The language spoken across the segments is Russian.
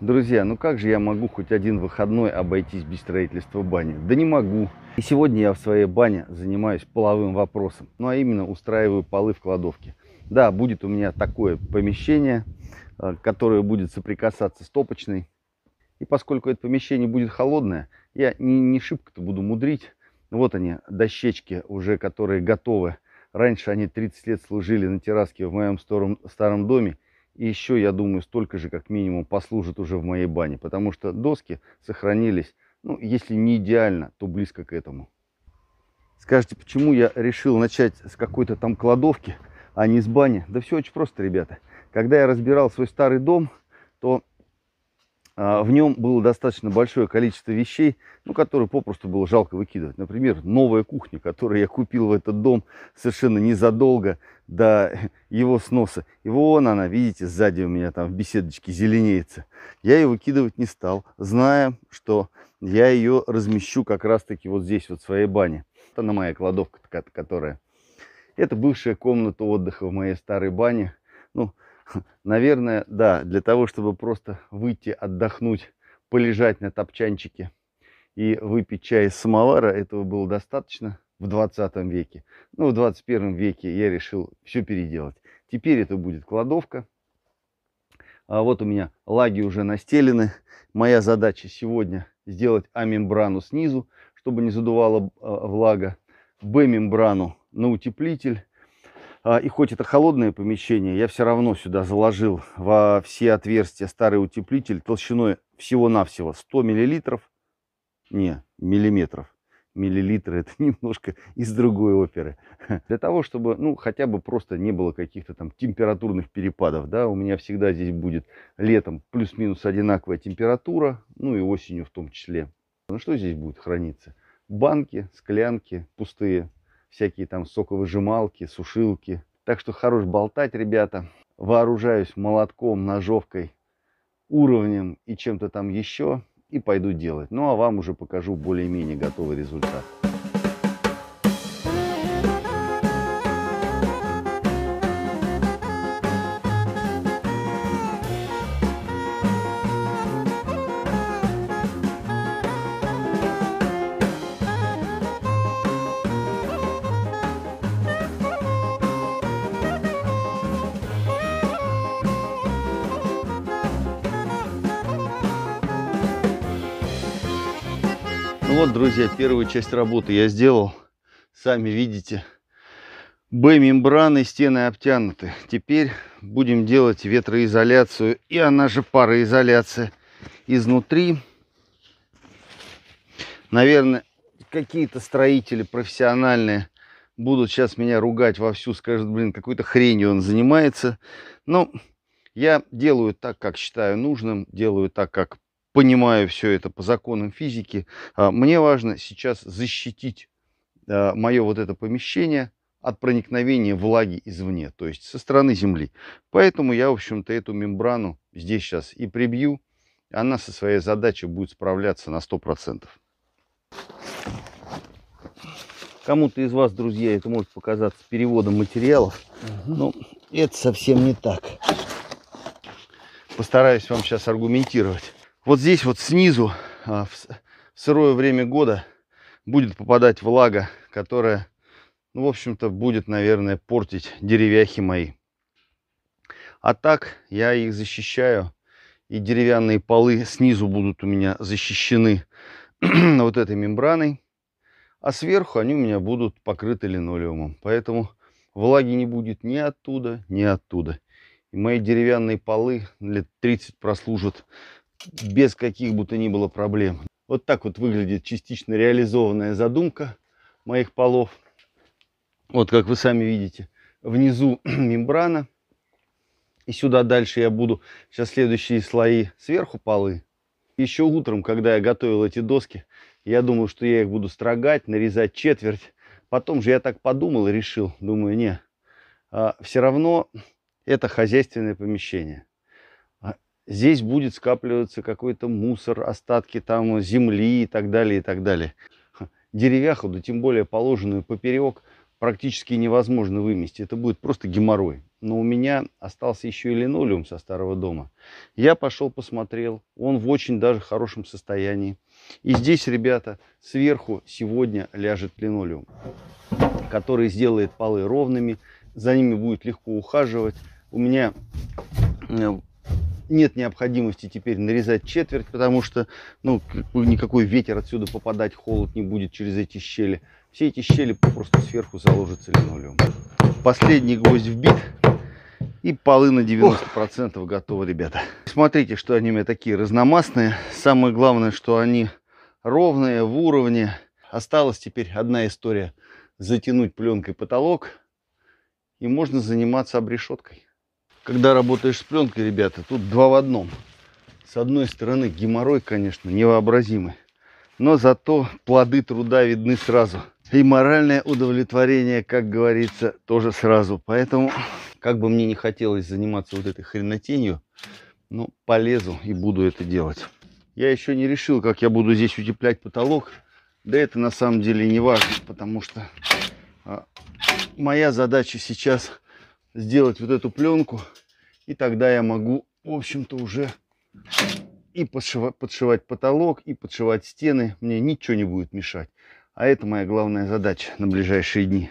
Друзья, ну как же я могу хоть один выходной обойтись без строительства бани? Да не могу. И сегодня я в своей бане занимаюсь половым вопросом. Ну а именно устраиваю полы в кладовке. Да, будет у меня такое помещение, э, которое будет соприкасаться с топочной. И поскольку это помещение будет холодное, я не, не шибко-то буду мудрить. Вот они, дощечки уже, которые готовы. Раньше они 30 лет служили на терраске в моем старом, старом доме. И еще, я думаю, столько же, как минимум, послужат уже в моей бане. Потому что доски сохранились, ну, если не идеально, то близко к этому. Скажете, почему я решил начать с какой-то там кладовки, а не с бани? Да все очень просто, ребята. Когда я разбирал свой старый дом, то в нем было достаточно большое количество вещей, ну, которые попросту было жалко выкидывать. Например, новая кухня, которую я купил в этот дом совершенно незадолго до его сноса. И вон она, видите, сзади у меня там в беседочке зеленеется. Я ее выкидывать не стал, зная, что я ее размещу как раз-таки вот здесь, вот в своей бане. Это на моя кладовка, которая... Это бывшая комната отдыха в моей старой бане. Ну, Наверное, да, для того, чтобы просто выйти, отдохнуть, полежать на топчанчике и выпить чай из самовара, этого было достаточно в 20 веке. Ну, в 21 веке я решил все переделать. Теперь это будет кладовка. А вот у меня лаги уже настелены. Моя задача сегодня сделать А-мембрану снизу, чтобы не задувала а, влага. Б-мембрану на утеплитель и хоть это холодное помещение, я все равно сюда заложил во все отверстия старый утеплитель толщиной всего-навсего 100 миллилитров. Не, миллиметров. Миллилитры это немножко из другой оперы. Для того, чтобы, ну, хотя бы просто не было каких-то там температурных перепадов, да, у меня всегда здесь будет летом плюс-минус одинаковая температура, ну и осенью в том числе. Ну, что здесь будет храниться? Банки, склянки пустые, всякие там соковыжималки, сушилки. Так что хорош болтать, ребята. Вооружаюсь молотком, ножовкой, уровнем и чем-то там еще. И пойду делать. Ну а вам уже покажу более-менее готовый результат. Вот, друзья, первую часть работы я сделал. Сами видите, Б-мембраны, стены обтянуты. Теперь будем делать ветроизоляцию, и она же пароизоляция изнутри. Наверное, какие-то строители профессиональные будут сейчас меня ругать вовсю, скажут, блин, какой-то хренью он занимается. Но я делаю так, как считаю нужным, делаю так, как понимаю все это по законам физики. А, мне важно сейчас защитить а, мое вот это помещение от проникновения влаги извне, то есть со стороны Земли. Поэтому я, в общем-то, эту мембрану здесь сейчас и прибью. Она со своей задачей будет справляться на 100%. Кому-то из вас, друзья, это может показаться переводом материалов, угу. но это совсем не так. Постараюсь вам сейчас аргументировать. Вот здесь вот снизу а, в сырое время года будет попадать влага, которая, ну, в общем-то, будет, наверное, портить деревяхи мои. А так я их защищаю, и деревянные полы снизу будут у меня защищены вот этой мембраной, а сверху они у меня будут покрыты линолеумом. Поэтому влаги не будет ни оттуда, ни оттуда. И мои деревянные полы лет 30 прослужат без каких бы то ни было проблем. Вот так вот выглядит частично реализованная задумка моих полов. Вот как вы сами видите, внизу мембрана. И сюда дальше я буду сейчас следующие слои сверху полы. Еще утром, когда я готовил эти доски, я думал, что я их буду строгать, нарезать четверть. Потом же я так подумал и решил, думаю, не, а, все равно это хозяйственное помещение здесь будет скапливаться какой-то мусор, остатки там земли и так далее, и так далее. Деревяху, да тем более положенную поперек, практически невозможно вымести. Это будет просто геморрой. но у меня остался еще и линолеум со старого дома. Я пошел посмотрел, он в очень даже хорошем состоянии. И здесь, ребята, сверху сегодня ляжет линолеум, который сделает полы ровными, за ними будет легко ухаживать. У меня э, нет необходимости теперь нарезать четверть, потому что ну, никакой ветер отсюда попадать, холод не будет через эти щели. Все эти щели попросту сверху заложится линолеум. Последний гвоздь вбит. И полы на 90% Ох. готовы, ребята. Смотрите, что они у меня такие разномастные. Самое главное, что они ровные, в уровне. Осталась теперь одна история. Затянуть пленкой потолок. И можно заниматься обрешеткой. Когда работаешь с пленкой, ребята, тут два в одном. С одной стороны, геморрой, конечно, невообразимый. Но зато плоды труда видны сразу. И моральное удовлетворение, как говорится, тоже сразу. Поэтому, как бы мне не хотелось заниматься вот этой хренотенью, ну, полезу и буду это делать. Я еще не решил, как я буду здесь утеплять потолок. Да это на самом деле не важно, потому что а, моя задача сейчас сделать вот эту пленку. И тогда я могу, в общем-то, уже и подшивать, подшивать потолок, и подшивать стены. Мне ничего не будет мешать. А это моя главная задача на ближайшие дни.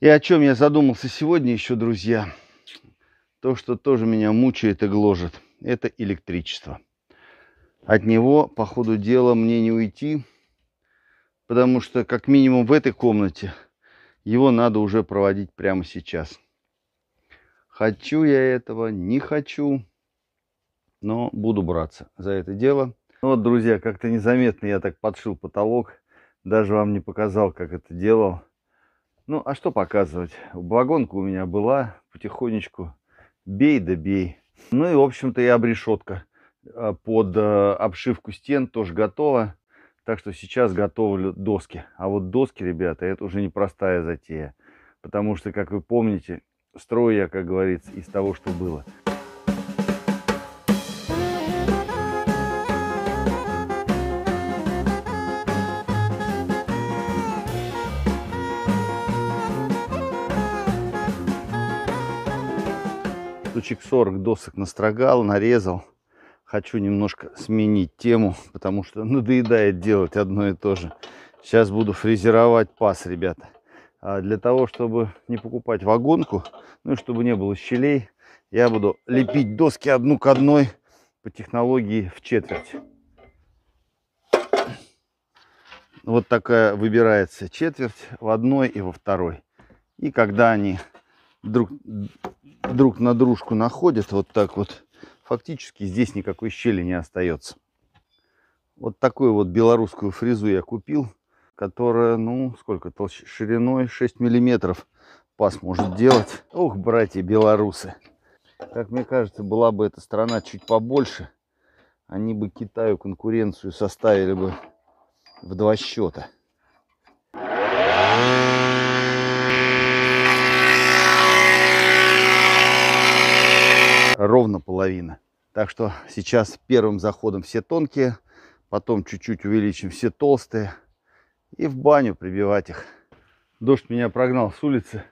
И о чем я задумался сегодня еще, друзья, то, что тоже меня мучает и гложет, это электричество. От него, по ходу дела, мне не уйти, потому что, как минимум в этой комнате, его надо уже проводить прямо сейчас. Хочу я этого, не хочу, но буду браться за это дело. Ну вот, друзья, как-то незаметно я так подшил потолок даже вам не показал, как это делал. Ну, а что показывать? Вагонка у меня была, потихонечку. Бей да бей. Ну и, в общем-то, и обрешетка а, под э, обшивку стен тоже готова. Так что сейчас готовлю доски. А вот доски, ребята, это уже непростая затея. Потому что, как вы помните, строю я, как говорится, из того, что было. штучек 40 досок настрогал, нарезал. Хочу немножко сменить тему, потому что надоедает делать одно и то же. Сейчас буду фрезеровать паз, ребята. А для того, чтобы не покупать вагонку, ну и чтобы не было щелей, я буду лепить доски одну к одной по технологии в четверть. Вот такая выбирается четверть в одной и во второй. И когда они друг, друг на дружку находят вот так вот, фактически здесь никакой щели не остается. Вот такую вот белорусскую фрезу я купил, которая, ну, сколько, толщ... шириной 6 миллиметров пас может делать. Ух, братья белорусы. Как мне кажется, была бы эта страна чуть побольше, они бы Китаю конкуренцию составили бы в два счета. ровно половина. Так что сейчас первым заходом все тонкие, потом чуть-чуть увеличим все толстые и в баню прибивать их. Дождь меня прогнал с улицы,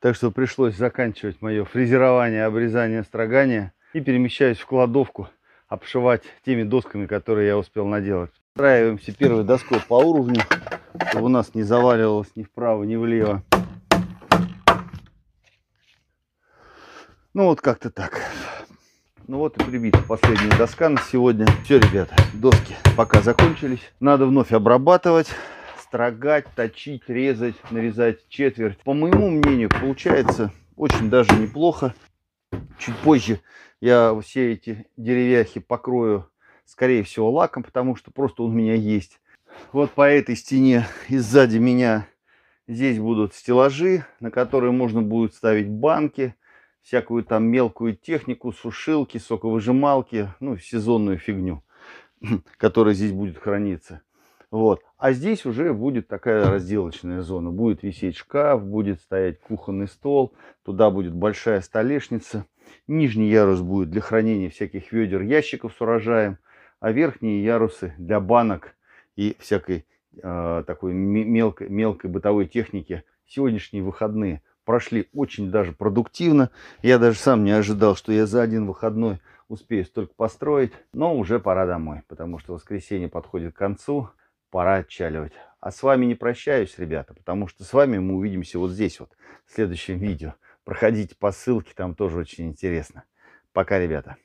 так что пришлось заканчивать мое фрезерование, обрезание, строгание и перемещаюсь в кладовку обшивать теми досками, которые я успел наделать. Устраиваемся первой доской по уровню, чтобы у нас не заваливалось ни вправо, ни влево. Ну вот как-то так. Ну вот и прибита последняя доска на сегодня. Все, ребята, доски пока закончились. Надо вновь обрабатывать, строгать, точить, резать, нарезать четверть. По моему мнению, получается очень даже неплохо. Чуть позже я все эти деревяхи покрою, скорее всего, лаком, потому что просто он у меня есть. Вот по этой стене и сзади меня здесь будут стеллажи, на которые можно будет ставить банки всякую там мелкую технику, сушилки, соковыжималки, ну, сезонную фигню, которая здесь будет храниться. Вот. А здесь уже будет такая разделочная зона. Будет висеть шкаф, будет стоять кухонный стол, туда будет большая столешница. Нижний ярус будет для хранения всяких ведер, ящиков с урожаем, а верхние ярусы для банок и всякой э, такой мелкой, мелкой бытовой техники. Сегодняшние выходные прошли очень даже продуктивно. Я даже сам не ожидал, что я за один выходной успею столько построить. Но уже пора домой, потому что воскресенье подходит к концу. Пора отчаливать. А с вами не прощаюсь, ребята, потому что с вами мы увидимся вот здесь вот в следующем видео. Проходите по ссылке, там тоже очень интересно. Пока, ребята.